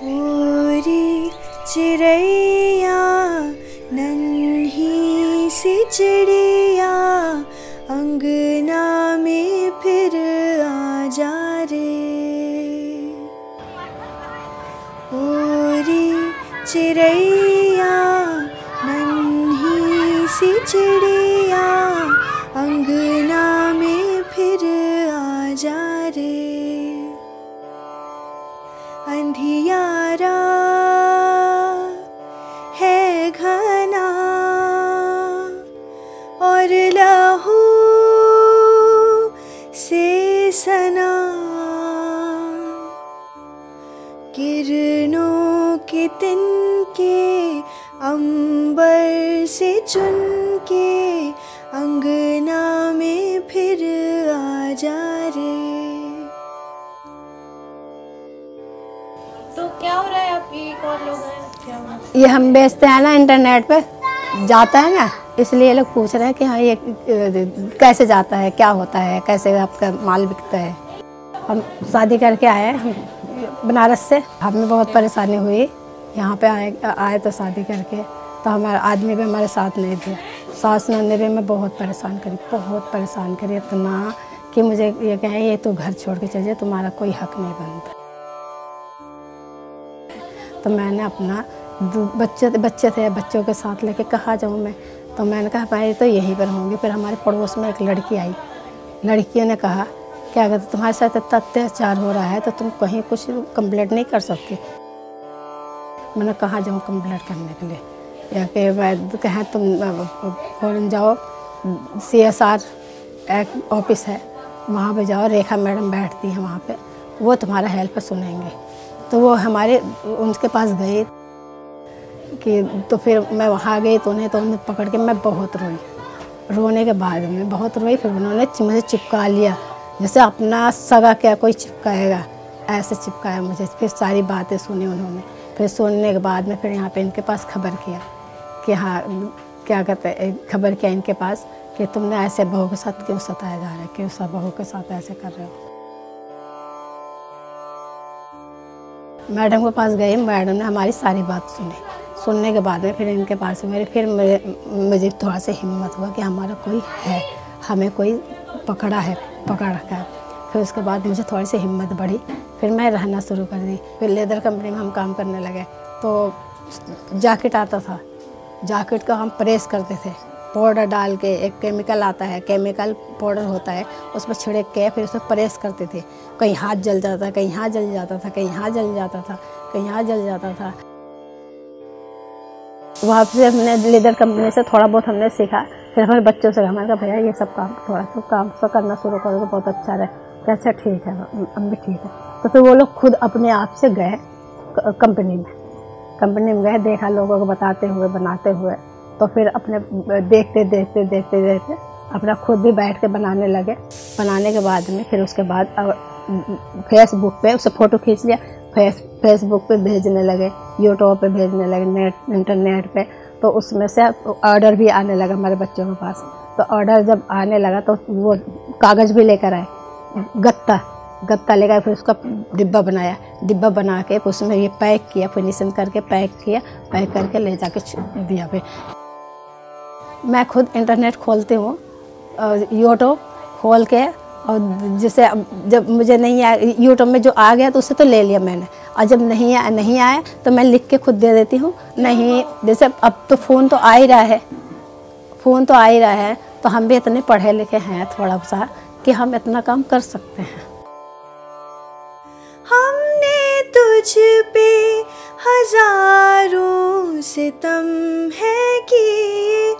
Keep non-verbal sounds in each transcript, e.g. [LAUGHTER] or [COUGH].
पूरी चिड़ैया नन्ही सी चिड़िया से चुन के अंगना में फिर आ जा रे। तो क्या हो रहा है आप ये कौन लोग हैं? ये हम बेचते हैं ना इंटरनेट पे। जाता है ना? इसलिए ये लोग पूछ रहे हैं कि हाँ ये कैसे जाता है? क्या होता है? कैसे आपका माल बिकता है? हम शादी करके आए हैं, हम बनारस से। हमें बहुत परेशानी हुई। यहाँ पे आए आए तो शादी करके। तो हमारा आदमी भी हमारे साथ नहीं थे। सास ने भी मैं बहुत परेशान करी, बहुत परेशान करी। इतना कि मुझे ये कहें, ये तो घर छोड़ के चल तुम्हारा कोई हक नहीं बनता। तो मैंने अपना बच्चे बच्चे थे, बच्चों के साथ लेके कहा, जाऊँ मैं। तो मैंने कहा, भाई तो यहीं पर होंगी। फिर हमारे पड़ोस में एक लड़की आई। लड़कियों ने कहा, क्या कहते तुम्हारे साथ इतना अत्याचार हो रहा है तो तुम कहीं कुछ कंप्लेंट नहीं कर सकती? मैंने कहाँ, जाऊँ कंप्लेंट करने के लिए। या कि मैं कहें तुम फ़ौरन जाओ सी एस आर एक ऑफ़िस है, वहाँ पे जाओ, रेखा मैडम बैठती हैं वहाँ पे, वो तुम्हारा हेल्प सुनेंगे। तो वो हमारे, उनके पास गए कि तो फिर मैं वहाँ गई तो उन्हें तो उन्हें पकड़ के मैं बहुत रोई। रोने के बाद में बहुत रोई, फिर उन्होंने मुझे चिपका लिया। जैसे अपना सगा क्या कोई चिपकाएगा, ऐसे चिपकाया मुझे। फिर सारी बातें सुनी उन्होंने। फिर सुनने के बाद में फिर यहाँ पे इनके पास खबर किया। कि हाँ क्या कहते हैं खबर किया इनके पास कि तुमने ऐसे बहू के साथ क्यों सताया जा रहा है, क्यों सब बहू के साथ ऐसे कर रहे हो? मैडम के पास गई मैडम ने हमारी सारी बात सुनी। सुनने के बाद में फिर इनके पास मेरे फिर मुझे थोड़ा सा हिम्मत हुआ कि हमारा कोई है, हमें कोई पकड़ा है, पकड़ रखा है। फिर उसके बाद मुझे थोड़ी सी हिम्मत बढ़ी, फिर मैं रहना शुरू कर दी। फिर लेदर कंपनी में हम काम करने लगे तो जैकेट आता था। जैकेट का हम प्रेस करते थे। पाउडर डाल के एक केमिकल आता है, केमिकल पाउडर होता है, उस पर छिड़क के फिर उसे प्रेस करते थे। कहीं हाथ जल जाता कहीं हाथ जल जाता था, कहीं हाथ जल जाता था, कहीं हाथ जल जाता था। वहाँ से हमने लेदर कंपनी से थोड़ा बहुत हमने सीखा। फिर हमारे बच्चों से हमारे कहा, भैया, ये सब काम, थोड़ा सा काम सा करना शुरू करो तो बहुत अच्छा रहे। तो अच्छा ठीक है, हम भी ठीक है। तो फिर वो लोग खुद अपने आप से गए कंपनी में। कंपनी में गए देखा, लोगों को बताते हुए, बनाते हुए तो फिर अपने, देखते देखते देखते देखते अपना खुद भी बैठ के बनाने लगे। बनाने के बाद में फिर उसके बाद फेसबुक पे उसे फ़ोटो खींच लिया, फेस फेसबुक पे भेजने लगे यूट्यूब पे भेजने लगे, नेट इंटरनेट पे। तो उसमें से ऑर्डर भी आने लगा हमारे बच्चों के पास। तो ऑर्डर जब आने लगा तो वो कागज़ भी लेकर आए, गत्ता। गत्ता लेकर फिर उसका डिब्बा बनाया। डिब्बा बना के फिर उसमें ये पैक किया फिनिशिंग करके पैक किया, पैक करके ले जाके दिया फिर। मैं खुद इंटरनेट खोलती हूँ यूट्यूब खोल के और जैसे जब मुझे नहीं आया यूट्यूब में जो आ गया तो उससे तो ले लिया मैंने। और जब नहीं आया नहीं आया तो मैं लिख के खुद दे देती हूँ। नहीं, जैसे अब तो फ़ोन तो आ ही रहा है। फ़ोन तो आ ही रहा है तो हम भी इतने पढ़े लिखे हैं थोड़ा सा कि हम इतना काम कर सकते हैं। पे हज़ारों सितम है किए।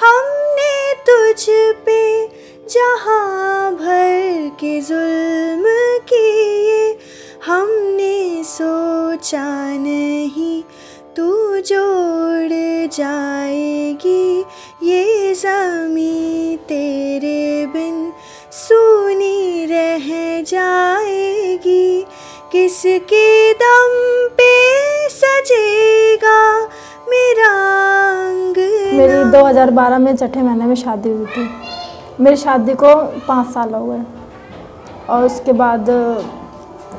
हमने तुझ पे जहाँ भर के जुल्म किए। हमने सोचा नहीं तू जोड़ जाएगी। ये जमी तेरे बिन किसके दम पे सजेगा मेरा मेरी 2012 में छठे महीने में शादी हुई थी। मेरी शादी को पाँच साल हो गए। और उसके बाद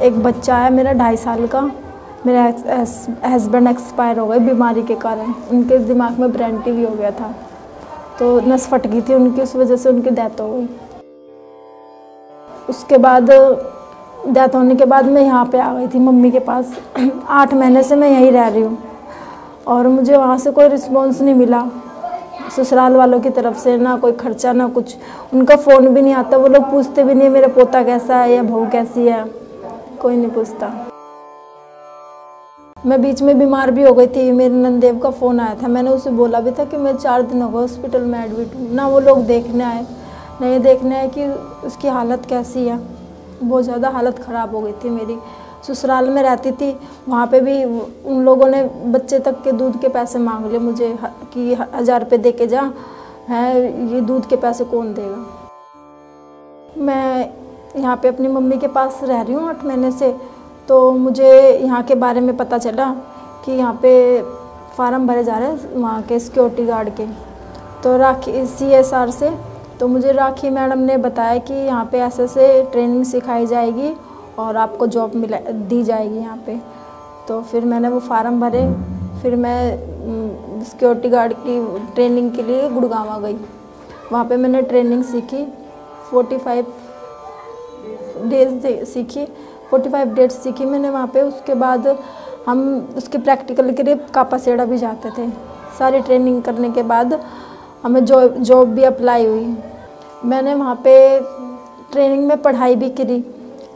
एक बच्चा है मेरा ढाई साल का। मेरा हस्बैंड एक्सपायर हो गए बीमारी के कारण। उनके दिमाग में ब्रेन टी हो गया था। तो नस फट गई थी उनकी उस वजह से उनकी डेथ हो गई। उसके बाद डेथ होने के बाद मैं यहाँ पे आ गई थी मम्मी के पास। [CLEARS THROAT] आठ महीने से मैं यहीं रह रही हूँ। और मुझे वहाँ से कोई रिस्पॉन्स नहीं मिला। ससुराल वालों की तरफ़ से ना कोई खर्चा, ना कुछ। उनका फ़ोन भी नहीं आता। वो लोग पूछते भी नहीं, मेरा पोता कैसा है, या बहू कैसी है। कोई नहीं पूछता। मैं बीच में बीमार भी हो गई थी। मेरे नंदेव का फ़ोन आया था। मैंने उसे बोला भी था कि मैं चार दिन हो गए हॉस्पिटल में एडमिट हूँ। ना वो लोग देखने आए, ना ये देखने आए कि उसकी हालत कैसी है। बहुत ज़्यादा हालत ख़राब हो गई थी मेरी। ससुराल में रहती थी, वहाँ पे भी उन लोगों ने बच्चे तक के दूध के पैसे मांग लिए मुझे कि हज़ार रुपये दे के जा, है, ये दूध के पैसे कौन देगा? मैं यहाँ पे अपनी मम्मी के पास रह रही हूँ आठ महीने से तो मुझे यहाँ के बारे में पता चला कि यहाँ पे फार्म भरे जा रहे हैं वहाँ के सिक्योरिटी गार्ड के। तो राखी, सी एस आर से तो मुझे राखी मैडम ने बताया कि यहाँ पे ऐसे ऐसे ट्रेनिंग सिखाई जाएगी और आपको जॉब मिला, दी जाएगी यहाँ पे। तो फिर मैंने वो फार्म भरे, फिर मैं सिक्योरिटी गार्ड की ट्रेनिंग के लिए गुड़गावा गई। वहाँ पे मैंने ट्रेनिंग सीखी फोर्टी फाइव डेज़ सीखी फोर्टी फाइव डेज़ सीखी मैंने वहाँ पे। उसके बाद हम उसके प्रैक्टिकल के लिए कापासेड़ा भी जाते थे। सारी ट्रेनिंग करने के बाद हमें जॉब जॉब भी अप्लाई हुई। मैंने वहाँ पे ट्रेनिंग में पढ़ाई भी करी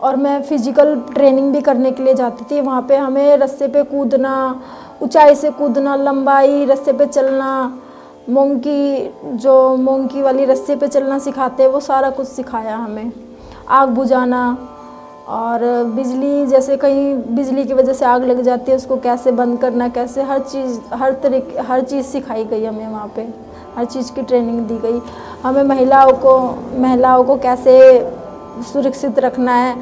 और मैं फ़िज़िकल ट्रेनिंग भी करने के लिए जाती थी। वहाँ पे हमें रस्से पे कूदना, ऊंचाई से कूदना, लंबाई रस्से पे चलना, मोंकी, जो मोंकी वाली रस्से पे चलना सिखाते हैं वो सारा कुछ सिखाया हमें। आग बुझाना और बिजली, जैसे कहीं बिजली की वजह से आग लग जाती है, उसको कैसे बंद करना, कैसे हर चीज़, हर तरीके, हर चीज़ सिखाई गई हमें वहाँ पे। हर चीज़ की ट्रेनिंग दी गई। हमें महिलाओं को महिलाओं को कैसे सुरक्षित रखना है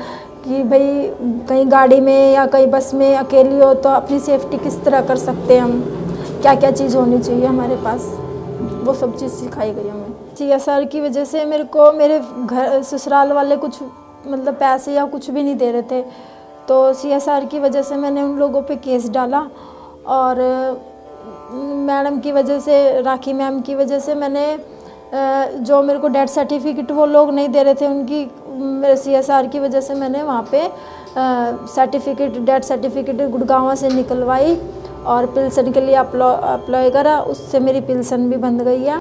कि भाई कहीं गाड़ी में या कहीं बस में अकेली हो तो अपनी सेफ्टी किस तरह कर सकते हैं हम? क्या क्या चीज़ होनी चाहिए हमारे पास? वो सब चीज़ सिखाई गई हमें। सी एस आर की वजह से मेरे को, मेरे घर, ससुराल वाले कुछ मतलब पैसे या कुछ भी नहीं दे रहे थे। तो सी एस आर की वजह से मैंने उन लोगों पे केस डाला और मैडम की वजह से, राखी मैम की वजह से मैंने जो मेरे को डेथ सर्टिफिकेट वो लोग नहीं दे रहे थे, उनकी, मेरे सी एस आर की वजह से मैंने वहाँ पे सर्टिफिकेट डेथ सर्टिफिकेट गुड़गावा से निकलवाई और पिल्सन के लिए अप्लो अप्लाई करा। उससे मेरी पिल्सन भी बंद गई है।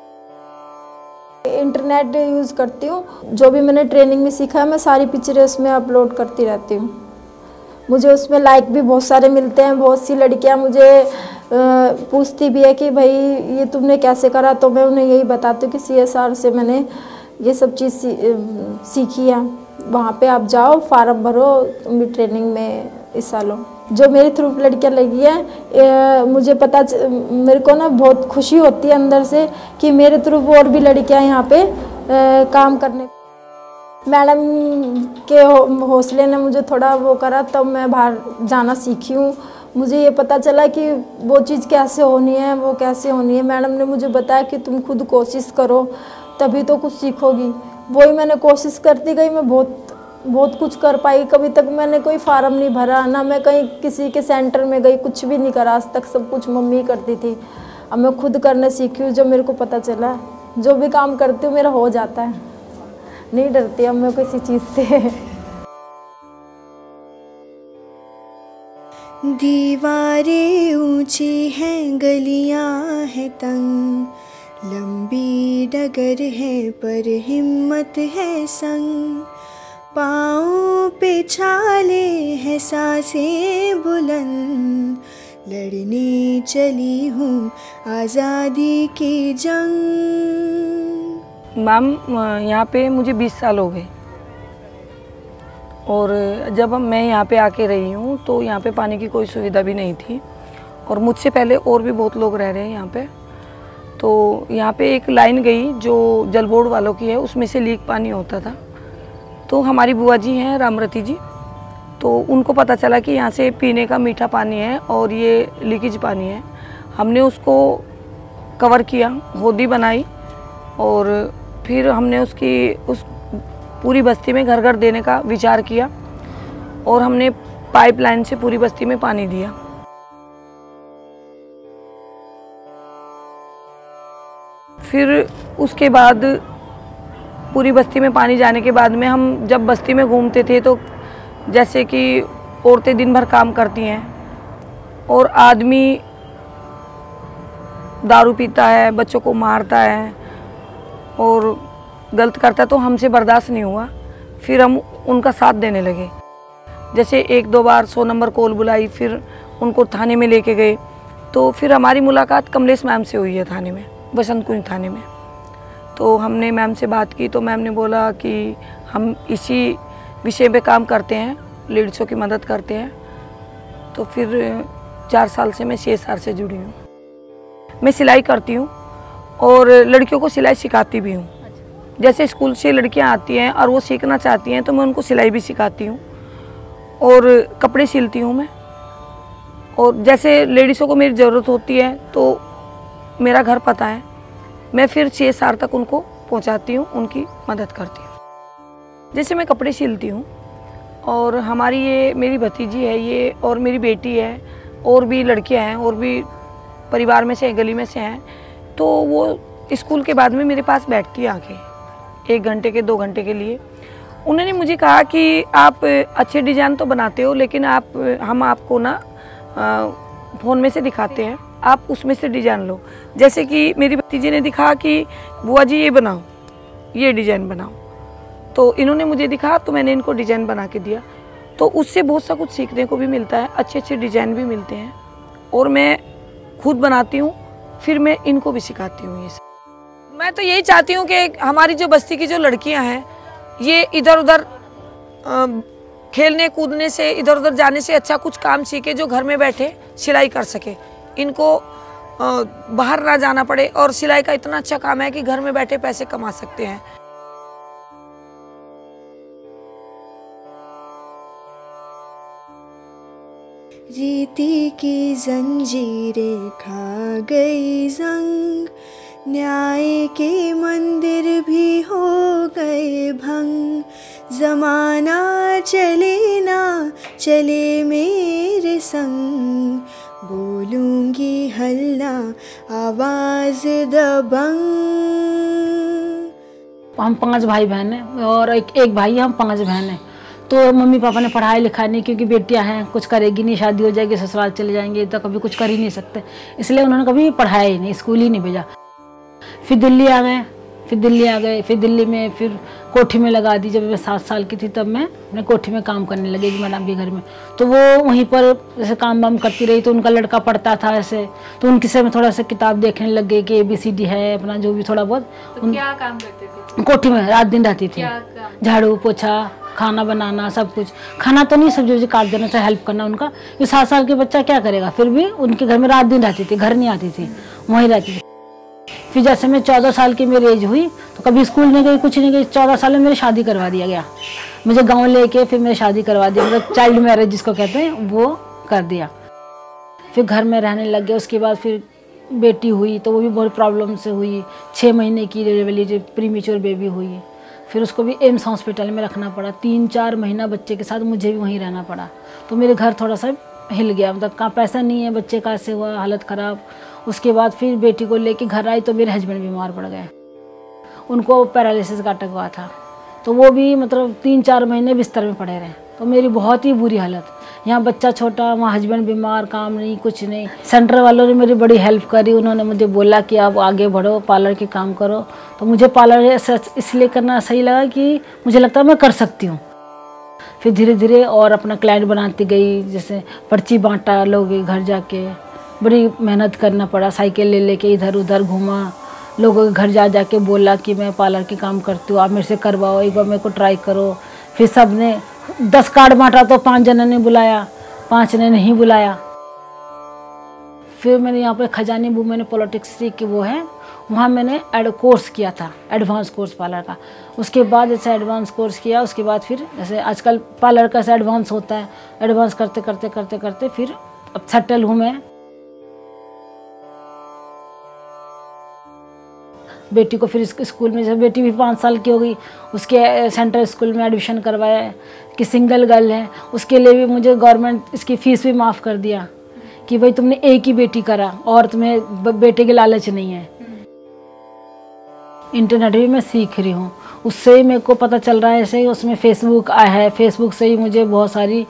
इंटरनेट यूज़ करती हूँ। जो भी मैंने ट्रेनिंग में सीखा है, मैं सारी पिक्चरें उसमें अपलोड करती रहती हूँ। मुझे उसमें लाइक भी बहुत सारे मिलते हैं, बहुत सी लड़कियाँ मुझे पूछती भी है कि भाई ये तुमने कैसे करा? तो मैं उन्हें यही बताती हूँ कि सीएसआर से मैंने ये सब चीज़ सी, सीखी है। वहाँ पे आप जाओ फार्म भरो तुम भी ट्रेनिंग में हिस्सा लो। जो मेरे थ्रू लड़कियाँ लगी है अ, मुझे पता मेरे को ना बहुत खुशी होती है अंदर से कि मेरे थ्रू और भी लड़कियाँ यहाँ पे अ, काम करने मैडम के हौ- हौसले ने मुझे थोड़ा वो करा तब तो मैं बाहर जाना सीखी हूँ। मुझे ये पता चला कि वो चीज़ कैसे होनी है, वो कैसे होनी है। मैडम ने मुझे बताया कि तुम खुद कोशिश करो, तभी तो कुछ सीखोगी। वही मैंने कोशिश करती गई, मैं बहुत बहुत कुछ कर पाई। कभी तक मैंने कोई फार्म नहीं भरा, ना मैं कहीं किसी के सेंटर में गई, कुछ भी नहीं करा। आज तक सब कुछ मम्मी करती थी। अब मैं खुद करना सीखी हूँ, जो मेरे को पता चला। जो भी काम करती हूँ, मेरा हो जाता है। नहीं डरती अब मैं किसी चीज़ से। [LAUGHS] दीवारें ऊँची हैं, गलियाँ हैं तंग। लंबी डगर है, पर हिम्मत है संग। पाँव पे छाले हैं, साँसें बुलंद। लड़ने चली हूँ, आज़ादी की जंग। मैम, यहाँ पे मुझे 20 साल हो गए। और जब मैं यहाँ पे आके रही हूँ तो यहाँ पे पानी की कोई सुविधा भी नहीं थी। और मुझसे पहले और भी बहुत लोग रह रहे हैं यहाँ पे। तो यहाँ पे एक लाइन गई जो जल बोर्ड वालों की है, उसमें से लीक पानी होता था। तो हमारी बुआ जी हैं, रामरती जी। तो उनको पता चला कि यहाँ से पीने का मीठा पानी है और ये लीकेज पानी है। हमने उसको कवर किया, होदी बनाई और फिर हमने उसकी, उस पूरी बस्ती में घर घर देने का विचार किया और हमने पाइपलाइन से पूरी बस्ती में पानी दिया। फिर उसके बाद पूरी बस्ती में पानी जाने के बाद में हम जब बस्ती में घूमते थे तो जैसे कि औरतें दिन भर काम करती हैं और आदमी दारू पीता है, बच्चों को मारता है और गलत करता तो हमसे बर्दाश्त नहीं हुआ। फिर हम उनका साथ देने लगे। जैसे एक दो बार सौ नंबर कॉल बुलाई, फिर उनको थाने में लेके गए। तो फिर हमारी मुलाकात कमलेश मैम से हुई है थाने में बसंत कुंज थाने में। तो हमने मैम से बात की तो मैम ने बोला कि हम इसी विषय पे काम करते हैं, लेडीज़ों की मदद करते हैं। तो फिर चार साल से मैं सी से जुड़ी हूँ। मैं सिलाई करती हूँ और लड़कियों को सिलाई सिखाती भी हूँ। जैसे स्कूल से लड़कियाँ आती हैं और वो सीखना चाहती हैं तो मैं उनको सिलाई भी सिखाती हूँ। और कपड़े सिलती हूँ मैं। और जैसे लेडीज़ों को मेरी ज़रूरत होती है तो मेरा घर पता है। मैं फिर छः साल तक उनको पहुँचाती हूँ, उनकी मदद करती हूँ। जैसे मैं कपड़े सिलती हूँ, और हमारी ये, मेरी भतीजी है ये, और मेरी बेटी है, और भी लड़कियाँ हैं, और भी परिवार में से गली में से हैं तो वो स्कूल के बाद में मेरे पास बैठती है आके। एक घंटे के, दो घंटे के लिए। उन्होंने मुझे कहा कि आप अच्छे डिज़ाइन तो बनाते हो, लेकिन आप, हम आपको ना फ़ोन में से दिखाते हैं। आप उसमें से डिज़ाइन लो। जैसे कि मेरी भतीजी ने दिखा कि, बुआ जी ये बनाओ, ये डिज़ाइन बनाओ। तो इन्होंने मुझे दिखा तो मैंने इनको डिज़ाइन बना के दिया। तो उससे बहुत सा कुछ सीखने को भी मिलता है अच्छे अच्छे डिज़ाइन भी मिलते हैं। और मैं खुद बनाती हूँ, फिर मैं इनको भी सिखाती हूँ ये मैं तो यही चाहती हूँ कि हमारी जो बस्ती की जो लड़कियाँ हैं, ये इधर उधर खेलने कूदने से इधर उधर जाने से अच्छा कुछ काम सीखे, जो घर में बैठे सिलाई कर सके। इनको बाहर ना जाना पड़े और सिलाई का इतना अच्छा काम है कि घर में बैठे पैसे कमा सकते हैं। रीति की जंजीरें खा गई जंग न्याय के मंदिर भी हो गए भंग। जमाना चले ना, चले मेरे संग। बोलूँगी हल्ला, आवाज़ दबंग। हम पाँच भाई बहन हैं और एक एक भाई हम पाँच बहन हैं। तो मम्मी पापा ने पढ़ाई लिखाई नहीं क्योंकि बेटियाँ हैं, कुछ करेगी नहीं, शादी हो जाएगी, ससुराल चले जाएँगे तो कभी कुछ कर ही नहीं सकते। इसलिए उन्होंने कभी पढ़ाया ही नहीं, स्कूल ही नहीं भेजा। फिर दिल्ली आ गए फिर दिल्ली आ गए फिर दिल्ली में फिर कोठी में लगा दी जब मैं सात साल की थी तब मैं अपने कोठी में काम करने लगेगी मैडम के घर में। तो वो वहीं पर जैसे काम वाम करती रही तो उनका लड़का पढ़ता था ऐसे तो उनकी से मैं थोड़ा सा किताब देखने लग गई कि ए बी सी डी है अपना जो भी थोड़ा बहुत। तो उन... क्या काम करते थे? कोठी में रात दिन रहती थी। झाड़ू पोछा खाना बनाना सब कुछ। खाना तो नहीं सब सब्ज़ी काट देना चाहे हेल्प करना उनका। ये सात साल के बच्चा क्या करेगा? फिर भी उनके घर में रात दिन रहती थी घर नहीं आती थी वहीं रहती थी। फिर जैसे मैं चौदह साल की मेरी एज हुई तो कभी स्कूल नहीं गई, कुछ नहीं गई, चौदह साल में मेरी शादी करवा दिया गया। मुझे गाँव लेके फिर मेरी शादी करवा दी मतलब चाइल्ड मैरिज जिसको कहते हैं, वो कर दिया। फिर घर में रहने लग गया, उसके बाद फिर बेटी हुई तो वो भी बहुत प्रॉब्लम से हुई। छः महीने की डिलीवरी प्रीमेच्योर बेबी हुई, फिर उसको भी एम्स हॉस्पिटल में रखना पड़ा। तीन चार महीना बच्चे के साथ मुझे भी वहीं रहना पड़ा। तो मेरे घर थोड़ा सा हिल गया मतलब कहाँ पैसा नहीं है, बच्चे का ऐसे हुआ, हालत ख़राब। उसके बाद फिर बेटी को लेके घर आई तो मेरे हस्बैंड बीमार पड़ गए। उनको पैरालिसिस का अटक हुआ था। तो वो भी मतलब तीन चार महीने बिस्तर में पड़े रहे। तो मेरी बहुत ही बुरी हालत। यहाँ बच्चा छोटा, वहाँ हस्बैंड बीमार, काम नहीं, कुछ नहीं। सेंटर वालों ने मेरी बड़ी हेल्प करी। उन्होंने मुझे बोला कि आप आगे बढ़ो पार्लर के काम करो। तो मुझे पार्लर इसलिए करना सही लगा कि मुझे लगता है मैं कर सकती हूँ। फिर धीरे धीरे और अपना क्लाइंट बनाती गई। जैसे पर्ची बांटा लोग घर जाके। बड़ी मेहनत करना पड़ा, साइकिल ले लेके इधर उधर घूमा। लोगों के घर जा जा जाके बोला कि मैं पार्लर के काम करती हूँ, आप मेरे से करवाओ, एक बार मेरे को ट्राई करो। फिर सबने दस कार्ड बांटा तो पाँच जने ने बुलाया, पाँच ने नहीं बुलाया। फिर मैंने यहाँ पर खजानी बू मैंने पॉलिटिक्स की वो है, वहाँ मैंने एड कोर्स किया था, एडवांस कोर्स पार्लर का। उसके बाद जैसे एडवांस कोर्स किया, उसके बाद फिर जैसे आजकल पार्लर का ऐसा एडवांस होता है, एडवांस करते करते करते करते फिर अब सेटल हूँ मैं। बेटी को फिर स्कूल में जब बेटी भी पाँच साल की हो गई, उसके सेंट्रल स्कूल में एडमिशन करवाया, कि सिंगल गर्ल है, उसके लिए भी मुझे गवर्नमेंट इसकी फ़ीस भी माफ़ कर दिया, कि भाई तुमने एक ही बेटी करा, और तुम्हें बेटे के लालच नहीं है। इंटरनेट भी मैं सीख रही हूँ, उससे ही मेरे को पता चल रहा है, ऐसे ही उसमें फेसबुक आया है फेसबुक से ही मुझे बहुत सारी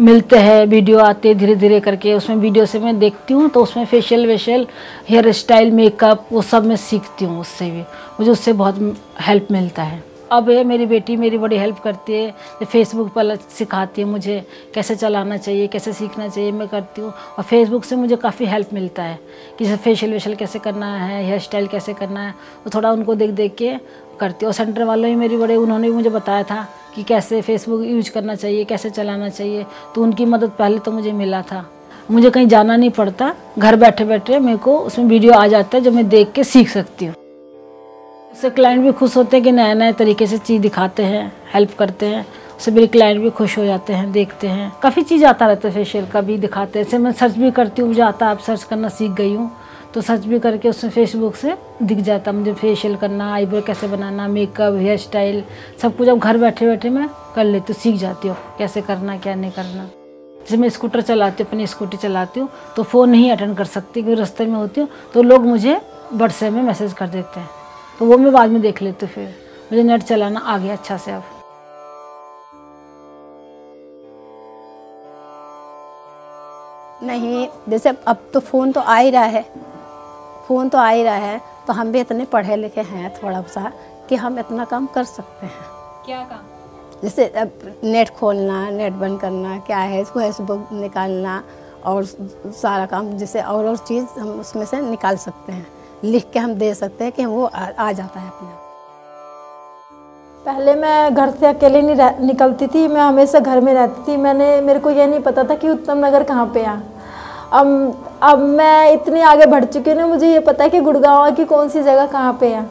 मिलते हैं वीडियो आते हैं धीरे धीरे करके, उसमें वीडियो से मैं देखती हूँ तो उसमें फेशियल वेशियल हेयर स्टाइल मेकअप वो सब मैं सीखती हूँ उससे भी। मुझे उससे बहुत हेल्प मिलता है। अब ये मेरी बेटी मेरी बड़ी हेल्प करती है फेसबुक पर सिखाती है मुझे कैसे चलाना चाहिए, कैसे सीखना चाहिए, मैं करती हूँ। और फेसबुक से मुझे काफ़ी हेल्प मिलता है कि जैसे फेशियल वेशियल कैसे करना है हेयर स्टाइल कैसे करना है, वो थोड़ा उनको देख देख के करती हूँ। और सेंटर वालों ही मेरी बड़े, उन्होंने भी मुझे बताया था कि कैसे फेसबुक यूज़ करना चाहिए, कैसे चलाना चाहिए तो उनकी मदद पहले तो मुझे मिला था। मुझे कहीं जाना नहीं पड़ता, घर बैठे बैठे मेरे को उसमें वीडियो आ जाता है जो मैं देख के सीख सकती हूँ। उससे क्लाइंट भी खुश होते हैं कि नए नए तरीके से चीज़ दिखाते हैं हेल्प करते हैं। उससे मेरे क्लाइंट भी खुश हो जाते हैं, देखते हैं। काफ़ी चीज़ आता रहता है फेशियल का भी दिखाते हैं। जैसे मैं सर्च भी करती हूँ मुझे आता अब सर्च करना सीख गई हूँ। तो सर्च भी करके उसमें फेसबुक से दिख जाता मुझे फेशियल करना आईब्रो कैसे बनाना मेकअप हेयर स्टाइल सब कुछ। अब घर बैठे बैठे मैं कर लेती हूँ, सीख जाती हूँ कैसे करना, क्या नहीं करना। जैसे मैं स्कूटर चलाती हूँ, अपनी स्कूटी चलाती हूँ तो फ़ोन नहीं अटेंड कर सकती क्योंकि रास्ते में होती हूँ तो लोग मुझे व्हाट्सएप में मैसेज कर देते हैं। तो वो मैं बाद में देख लेती हूँ फिर। मुझे नेट चलाना आ गया अच्छा से अब। नहीं, जैसे अब तो फ़ोन तो आ ही रहा है। फ़ोन तो आ ही रहा है तो हम भी इतने पढ़े लिखे हैं थोड़ा सा कि हम इतना काम कर सकते हैं। क्या काम? जैसे अब नेट खोलना नेट बंद करना क्या है इसको फेसबुक निकालना और सारा काम जैसे और और चीज़ हम उसमें से निकाल सकते हैं। लिख के हम दे सकते हैं कि वो आ, आ जाता है अपने। पहले मैं घर से अकेले नहीं निकलती थी मैं हमेशा घर में रहती थी। मैंने मेरे को ये नहीं पता था कि उत्तम नगर कहाँ पे आ अब अब मैं इतनी आगे बढ़ चुकी हूँ ना, मुझे ये पता है कि गुड़गांव की कौन सी जगह कहाँ पे है।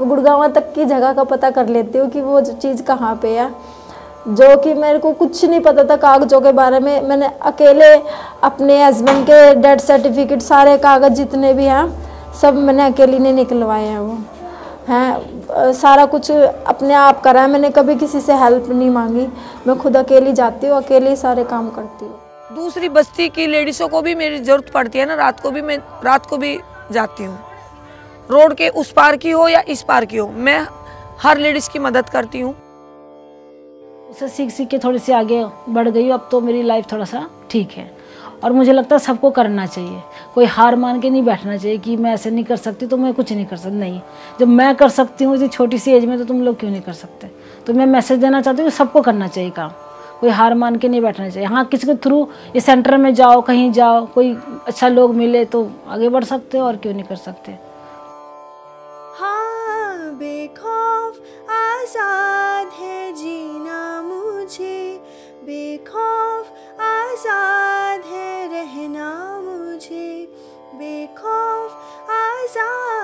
गुड़गांव तक की जगह का पता कर लेती हूँ कि वो चीज़ कहाँ पे है, जो कि मेरे को कुछ नहीं पता था कागज़ों के बारे में। मैंने अकेले अपने हस्बैंड के डेथ सर्टिफिकेट सारे कागज़ जितने भी हैं, सब मैंने अकेली ने निकलवाए हैं वो। हैं, सारा कुछ अपने आप करा है। मैंने कभी किसी से हेल्प नहीं मांगी। मैं खुद अकेली जाती हूँ, अकेले ही सारे काम करती हूँ। दूसरी बस्ती की लेडीज़ों को भी मेरी ज़रूरत पड़ती है ना, रात को भी मैं, रात को भी जाती हूँ। रोड के उस पार की हो या इस पार की हो, मैं हर लेडीज़ की मदद करती हूँ। उससे सीख सीख के थोड़ी सी आगे बढ़ गई अब तो मेरी लाइफ थोड़ा सा ठीक है। और मुझे लगता है सबको करना चाहिए। कोई हार मान के नहीं बैठना चाहिए कि मैं ऐसे नहीं कर सकती तो मैं कुछ नहीं कर सकती। नहीं, जब मैं कर सकती हूँ इतनी छोटी सी एज में तो तुम लोग क्यों नहीं कर सकते? तो मैं मैसेज देना चाहती हूँ सबको करना चाहिए काम। कोई हार मान के नहीं बैठना चाहिए। हाँ किसी के थ्रू इस सेंटर में जाओ, कहीं जाओ, कोई अच्छा लोग मिले तो आगे बढ़ सकते हो और क्यों नहीं कर सकते? हाँ बेखौफ आज़ाद है जीना मुझे। बेखौफ आज़ाद है रहना मुझे। बेखौफ आज़ाद